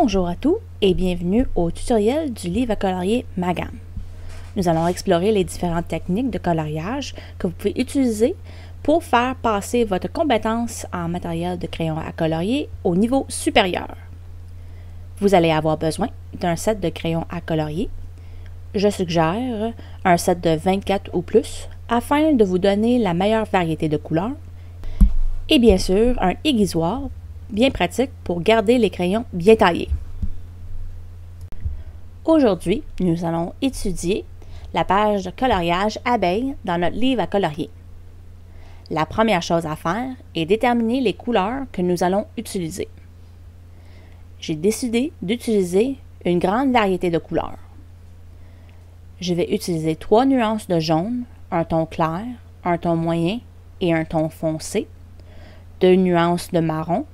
Bonjour à tous et bienvenue au tutoriel du livre à colorier Magam. Nous allons explorer les différentes techniques de coloriage que vous pouvez utiliser pour faire passer votre compétence en matériel de crayon à colorier au niveau supérieur. Vous allez avoir besoin d'un set de crayons à colorier. Je suggère un set de 24 ou plus afin de vous donner la meilleure variété de couleurs. Et bien sûr, un aiguisoir bien pratique pour garder les crayons bien taillés. Aujourd'hui, nous allons étudier la page de coloriage abeille dans notre livre à colorier. La première chose à faire est déterminer les couleurs que nous allons utiliser. J'ai décidé d'utiliser une grande variété de couleurs. Je vais utiliser trois nuances de jaune, un ton clair, un ton moyen et un ton foncé, deux nuances de marron,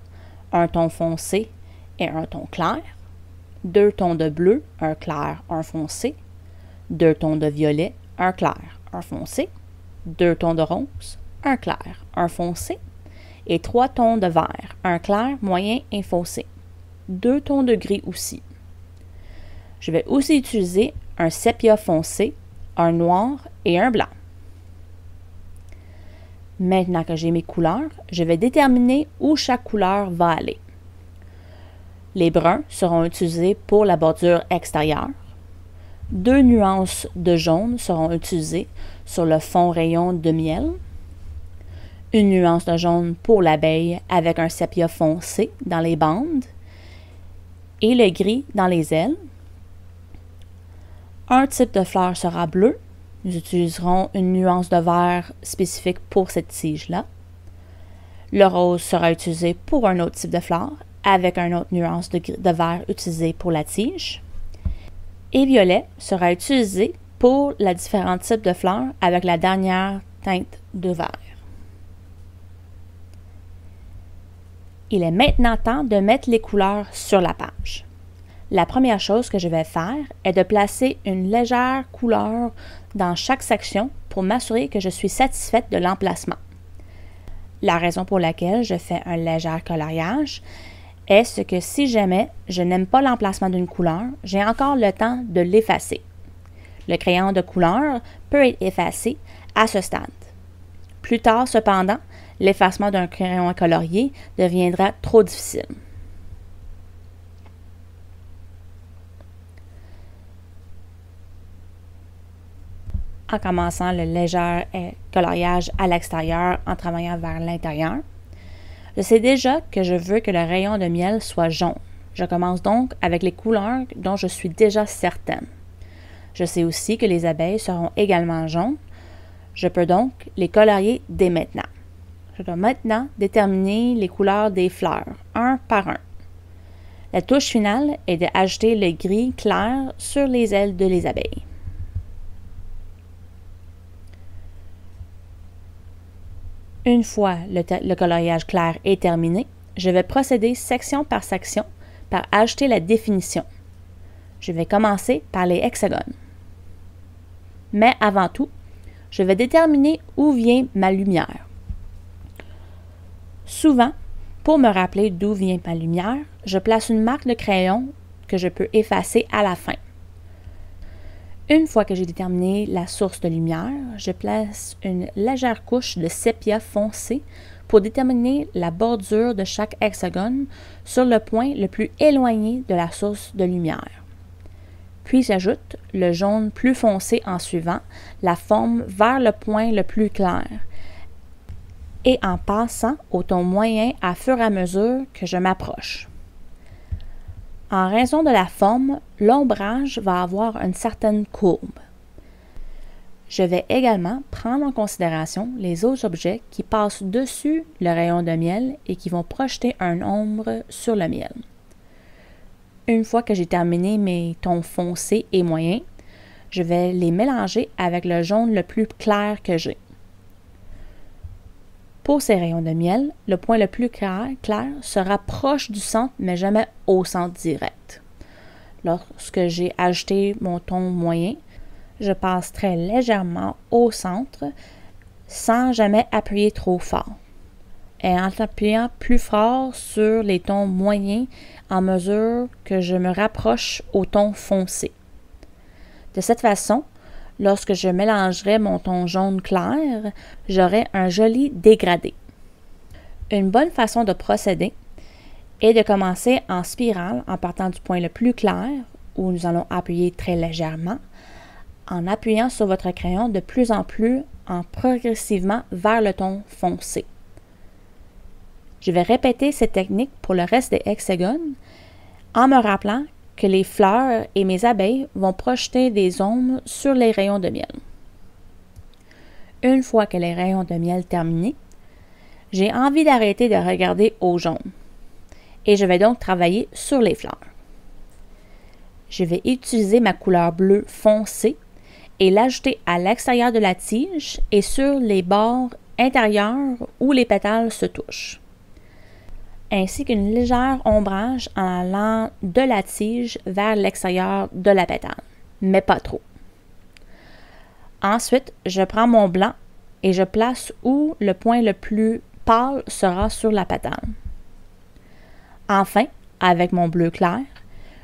un ton foncé et un ton clair, deux tons de bleu, un clair, un foncé, deux tons de violet, un clair, un foncé, deux tons de rose, un clair, un foncé, et trois tons de vert, un clair, moyen et foncé, deux tons de gris aussi. Je vais aussi utiliser un sépia foncé, un noir et un blanc. Maintenant que j'ai mes couleurs, je vais déterminer où chaque couleur va aller. Les bruns seront utilisés pour la bordure extérieure. Deux nuances de jaune seront utilisées sur le fond rayon de miel. Une nuance de jaune pour l'abeille avec un sépia foncé dans les bandes et le gris dans les ailes. Un type de fleur sera bleu nous utiliserons une nuance de vert spécifique pour cette tige-là. Le rose sera utilisé pour un autre type de fleur, avec une autre nuance de, vert utilisée pour la tige. Et violet sera utilisé pour les différents types de fleurs avec la dernière teinte de vert. Il est maintenant temps de mettre les couleurs sur la page. La première chose que je vais faire est de placer une légère couleur dans chaque section pour m'assurer que je suis satisfaite de l'emplacement. La raison pour laquelle je fais un léger coloriage est ce que si jamais je n'aime pas l'emplacement d'une couleur, j'ai encore le temps de l'effacer. Le crayon de couleur peut être effacé à ce stade. Plus tard, cependant, l'effacement d'un crayon à colorier deviendra trop difficile. En commençant le léger coloriage à l'extérieur en travaillant vers l'intérieur. Je sais déjà que je veux que le rayon de miel soit jaune. Je commence donc avec les couleurs dont je suis déjà certaine. Je sais aussi que les abeilles seront également jaunes. Je peux donc les colorier dès maintenant. Je dois maintenant déterminer les couleurs des fleurs, un par un. La touche finale est d'ajouter le gris clair sur les ailes de les abeilles. Une fois le, coloriage clair est terminé, je vais procéder section par section par ajouter la définition. Je vais commencer par les hexagones. Mais avant tout, je vais déterminer où vient ma lumière. Souvent, pour me rappeler d'où vient ma lumière, je place une marque de crayon que je peux effacer à la fin. Une fois que j'ai déterminé la source de lumière, je place une légère couche de sépia foncé pour déterminer la bordure de chaque hexagone sur le point le plus éloigné de la source de lumière. Puis j'ajoute le jaune plus foncé en suivant la forme vers le point le plus clair et en passant au ton moyen à fur et à mesure que je m'approche. En raison de la forme, l'ombrage va avoir une certaine courbe. Je vais également prendre en considération les autres objets qui passent dessus le rayon de miel et qui vont projeter un ombre sur le miel. Une fois que j'ai terminé mes tons foncés et moyens, je vais les mélanger avec le jaune le plus clair que j'ai. Pour ces rayons de miel, le point le plus clair, sera proche du centre, mais jamais au centre direct. Lorsque j'ai ajouté mon ton moyen, je passe très légèrement au centre sans jamais appuyer trop fort. et en appuyant plus fort sur les tons moyens en mesure que je me rapproche au ton foncé. De cette façon, lorsque je mélangerai mon ton jaune clair, j'aurai un joli dégradé. Une bonne façon de procéder est de commencer en spirale en partant du point le plus clair, où nous allons appuyer très légèrement, en appuyant sur votre crayon de plus en plus en progressivement vers le ton foncé. Je vais répéter cette technique pour le reste des hexagones en me rappelant que les fleurs et mes abeilles vont projeter des ombres sur les rayons de miel. Une fois que les rayons de miel terminés, j'ai envie d'arrêter de regarder au jaune et je vais donc travailler sur les fleurs. Je vais utiliser ma couleur bleue foncée et l'ajouter à l'extérieur de la tige et sur les bords intérieurs où les pétales se touchent ainsi qu'une légère ombrage en allant de la tige vers l'extérieur de la pétale, mais pas trop. Ensuite, je prends mon blanc et je place où le point le plus pâle sera sur la pétale. Enfin, avec mon bleu clair,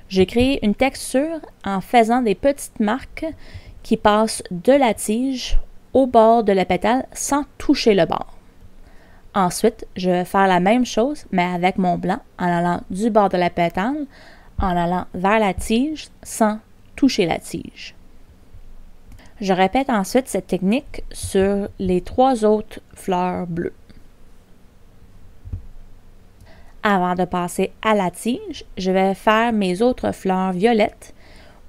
j'ai créé une texture en faisant des petites marques qui passent de la tige au bord de la pétale sans toucher le bord. Ensuite, je vais faire la même chose, mais avec mon blanc, en allant du bord de la pétale, en allant vers la tige sans toucher la tige. Je répète ensuite cette technique sur les trois autres fleurs bleues. Avant de passer à la tige, je vais faire mes autres fleurs violettes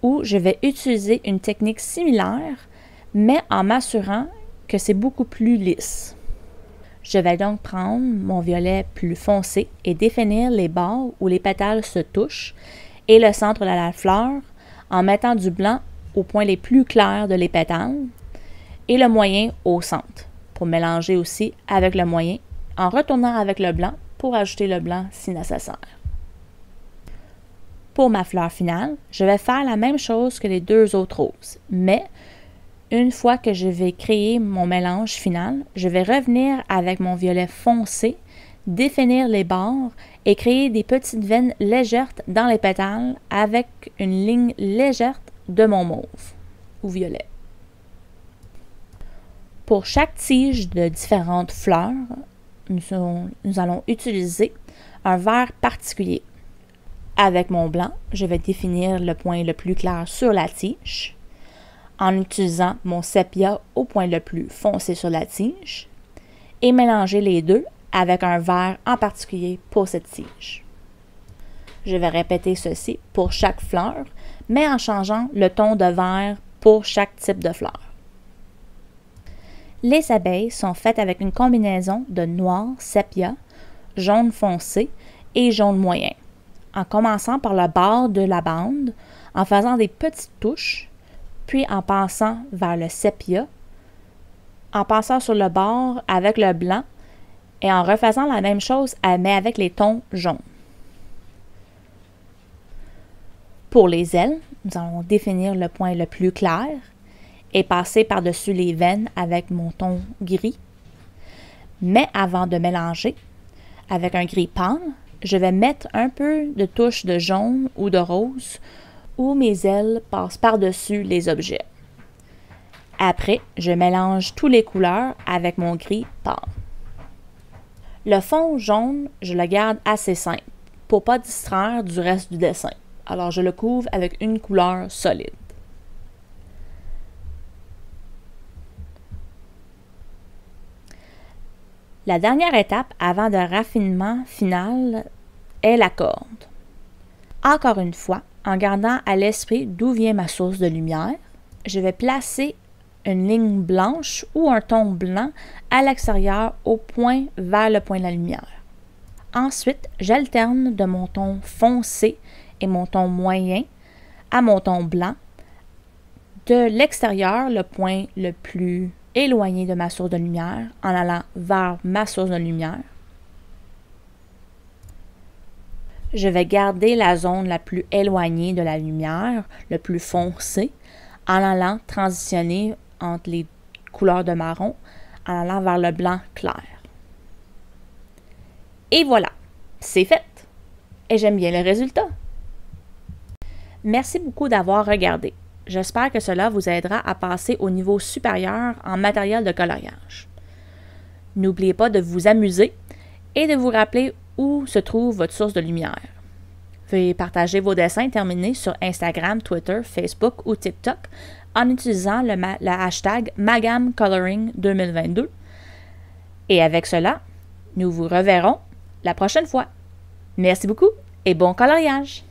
où je vais utiliser une technique similaire, mais en m'assurant que c'est beaucoup plus lisse. Je vais donc prendre mon violet plus foncé et définir les bords où les pétales se touchent et le centre de la fleur en mettant du blanc au point les plus clairs de les pétales et le moyen au centre pour mélanger aussi avec le moyen en retournant avec le blanc pour ajouter le blanc si nécessaire. Pour ma fleur finale, je vais faire la même chose que les deux autres roses, mais une fois que je vais créer mon mélange final, je vais revenir avec mon violet foncé, définir les bords et créer des petites veines légères dans les pétales avec une ligne légère de mon mauve ou violet. Pour chaque tige de différentes fleurs, nous, allons utiliser un vert particulier. Avec mon blanc, je vais définir le point le plus clair sur la tige en utilisant mon sépia au point le plus foncé sur la tige et mélanger les deux avec un vert en particulier pour cette tige. Je vais répéter ceci pour chaque fleur, mais en changeant le ton de vert pour chaque type de fleur. Les abeilles sont faites avec une combinaison de noir sépia, jaune foncé et jaune moyen, en commençant par le bord de la bande, en faisant des petites touches en passant vers le sépia, en passant sur le bord avec le blanc et en refaisant la même chose mais avec les tons jaunes. Pour les ailes, nous allons définir le point le plus clair et passer par-dessus les veines avec mon ton gris. Mais avant de mélanger avec un gris pâle, je vais mettre un peu de touche de jaune ou de rose mes ailes passent par-dessus les objets. Après, je mélange toutes les couleurs avec mon gris pâle. Le fond jaune, je le garde assez simple pour pas distraire du reste du dessin. Alors je le couvre avec une couleur solide. La dernière étape avant le raffinement final est la corde. Encore une fois, en gardant à l'esprit d'où vient ma source de lumière, je vais placer une ligne blanche ou un ton blanc à l'extérieur au point vers le point de la lumière. Ensuite, j'alterne de mon ton foncé et mon ton moyen à mon ton blanc. De l'extérieur, le point le plus éloigné de ma source de lumière en allant vers ma source de lumière je vais garder la zone la plus éloignée de la lumière, le plus foncé, en allant transitionner entre les couleurs de marron, en allant vers le blanc clair. Et voilà, c'est fait. Et j'aime bien le résultat. Merci beaucoup d'avoir regardé. J'espère que cela vous aidera à passer au niveau supérieur en matériel de coloriage. N'oubliez pas de vous amuser et de vous rappeler où se trouve votre source de lumière. Veuillez partager vos dessins terminés sur Instagram, Twitter, Facebook ou TikTok en utilisant le, hashtag MagamColoring2022. Et avec cela, nous vous reverrons la prochaine fois. Merci beaucoup et bon coloriage!